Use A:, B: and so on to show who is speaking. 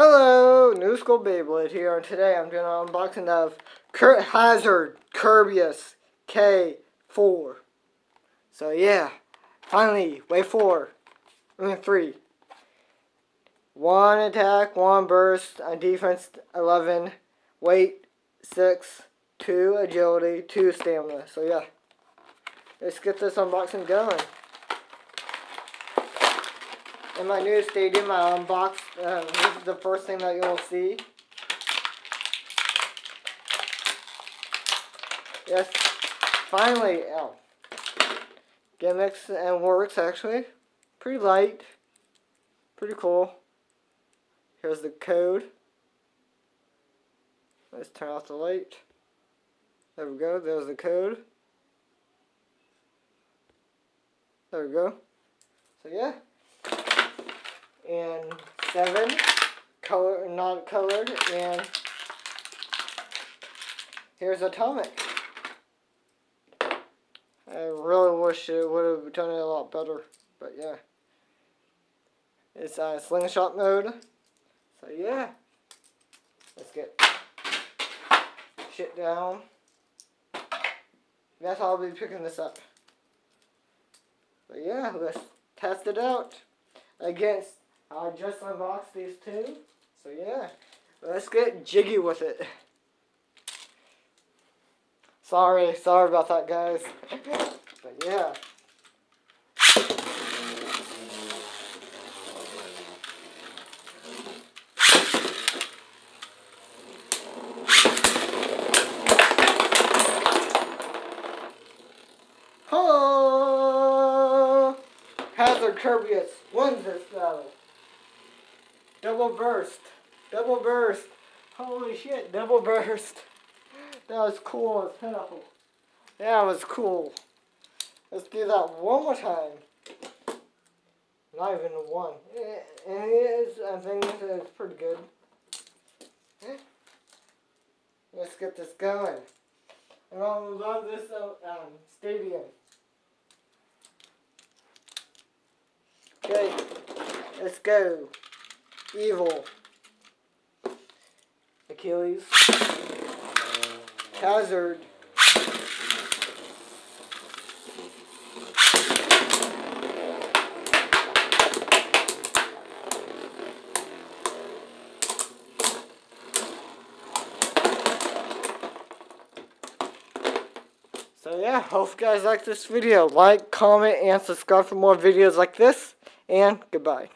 A: Hello, New School Beyblade here, and today I'm doing an unboxing of Kurt Hazard Kerbeus K4. So yeah, finally, wave 4, I mean 3. One attack, one burst, on defense 11, weight 6, 2 agility, 2 stamina. So yeah, let's get this unboxing going in my new stadium, I unboxed, uh, this is the first thing that you'll see. Yes, finally, oh, gimmicks and works actually, pretty light, pretty cool. Here's the code. Let's turn off the light. There we go, there's the code. There we go. So yeah and seven, color not colored, and here's Atomic. I really wish it would have done it a lot better, but yeah. It's a uh, slingshot mode, so yeah. Let's get shit down. That's how I'll be picking this up. But yeah, let's test it out against I just unboxed these two. So yeah, let's get jiggy with it. Sorry, sorry about that guys. but yeah. Hazard Kerbeus wins this battle. Double burst. Double burst. Holy shit, double burst. That was cool as hell. That was cool. Let's do that one more time. Not even one. And it is, I think it's pretty good. Let's get this going. And I love this uh, um, stadium. Okay, let's go. Evil. Achilles. Hazard. So yeah, hope you guys like this video. Like, comment, and subscribe for more videos like this. And goodbye.